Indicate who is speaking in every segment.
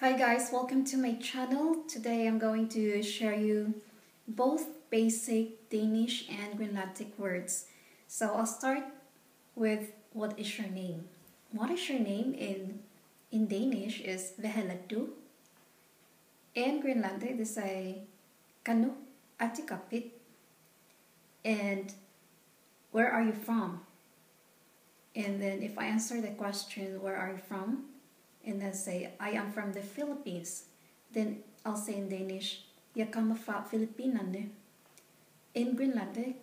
Speaker 1: Hi guys, welcome to my channel. Today I'm going to share you both basic Danish and Greenlandic words. So I'll start with what is your name? What is your name in in Danish is Veheladu. In Greenlandic they say Kanu Atikapit. And where are you from? And then if I answer the question, where are you from? And then say, I am from the Philippines. Then I'll say in Danish, Jag kommer från Filippinerna. In Greenlandic,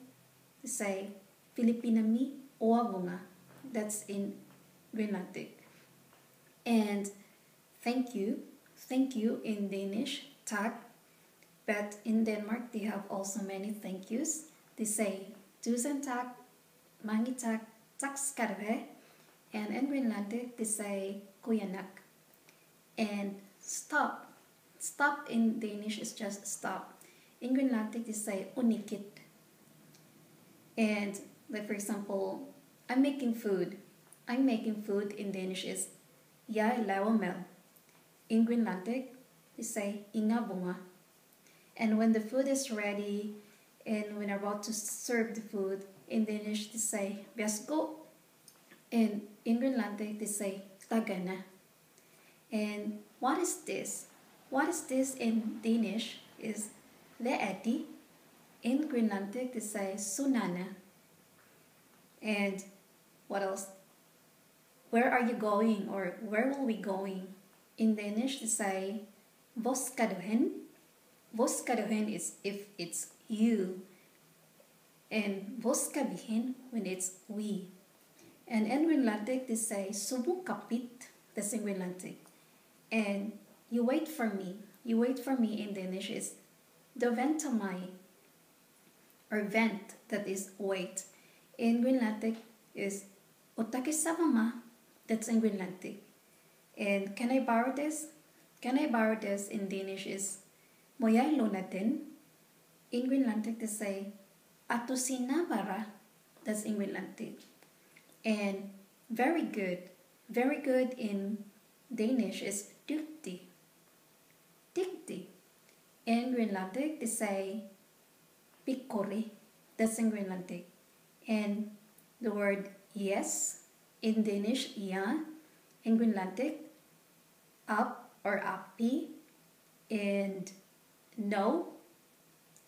Speaker 1: they say, Filippinami Oavunga. That's in Greenlandic. And thank you, thank you in Danish, tak. But in Denmark, they have also many thank yous. They say, tusen tak, mange tak, tak. And in Greenlandic, they say, kuyanak. And stop. Stop in Danish is just stop. In Greenlandic, they say unikit. And like for example, I'm making food. I'm making food in Danish is jeg laver mad. In Greenlandic, they say inga bunga. And when the food is ready and when I'm about to serve the food, in Danish they say værsgo. And in Greenlandic they say tagana. And what is this? What is this in Danish is ve'ati. In Greenlandic they say sunana. And what else? Where are you going or where will we going? In Danish they say hvor skal du hen? Hvor skal du hen is if it's you. And hvor skal vi hen when it's we. And in Greenlandic they say subu kapit. That's in Greenlandic. And you wait for me. You wait for me in Danish is the ventamai or vent that is wait. In Greenlandic is otakisavama. That's in Greenlandic. And can I borrow this? Can I borrow this in Danish is låne den? In Greenlandic they say Atusina bara. That's in Greenlandic. And very good. Very good in Danish is duktig. Duktig. In Greenlandic they say pikkori. That's in Greenlandic. And the word yes in Danish ja. In Greenlandic up or appi. And no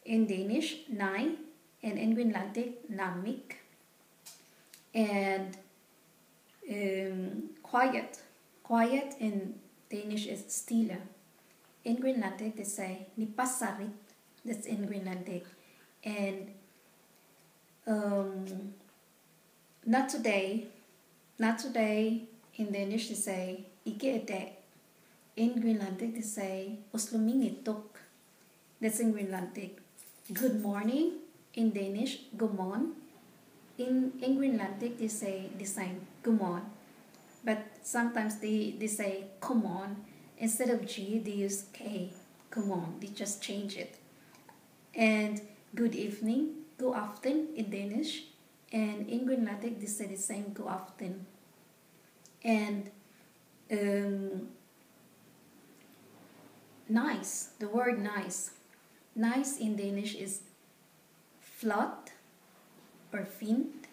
Speaker 1: in Danish nei. And in Greenlandic namik. And um, quiet. Quiet in Danish is stille. In Greenlandic they say nipasarit. That's in Greenlandic. And um, not today. Not today. In Danish they say ikke. In Greenlandic they say oslomingitok. That's in Greenlandic. Good morning. In Danish, godmorgen. In, in Greenlandic they say the same, "come on," But sometimes they, they say come on. Instead of G they use K. Come on. They just change it. And good evening, go aften in Danish. And in Greenlandic they say the same go aften. And um, nice, the word nice. Nice in Danish is flot or fint.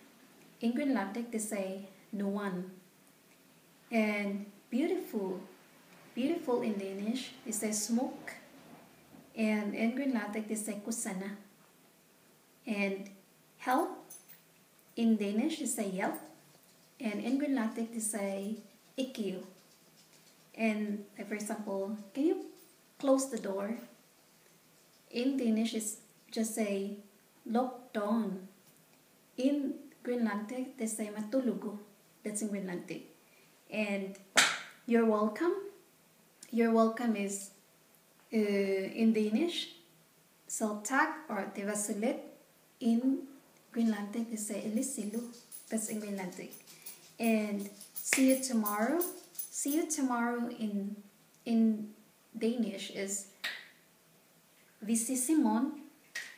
Speaker 1: In Greenlandic they say nuan. And beautiful, beautiful in Danish they say smoke. And in Greenlandic they say kusana. And help in Danish they say hjælp. And in Greenlandic they say ikkeo. And like for example, can you close the door? In Danish it's just say lock down. In Greenlandic they say matulugo. That's in Greenlandic. And you're welcome. You're welcome is uh, in Danish. So tak or var. In Greenlandic they say elisilu. That's in Greenlandic. And see you tomorrow. See you tomorrow in in Danish is vi ses imorgon.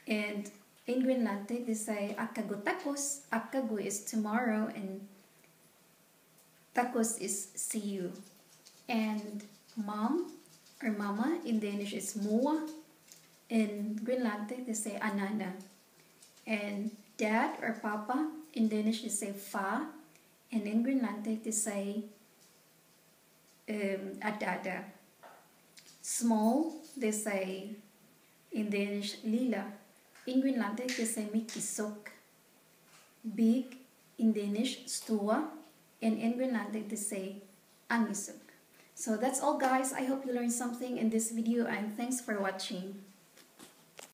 Speaker 1: And in Greenlandic they say akago tacos. Akago is tomorrow and tacos is see you. And mom, or mama in Danish is moa. In Greenlandic they say anana. And dad or papa in Danish they say fa. And in Greenlandic they say um, adada. Small they say in Danish lila. In Greenlandic they say mikisok. Big in Danish stua. And in Greenlandic they say angisuk. So that's all guys. I hope you learned something in this video and thanks for watching.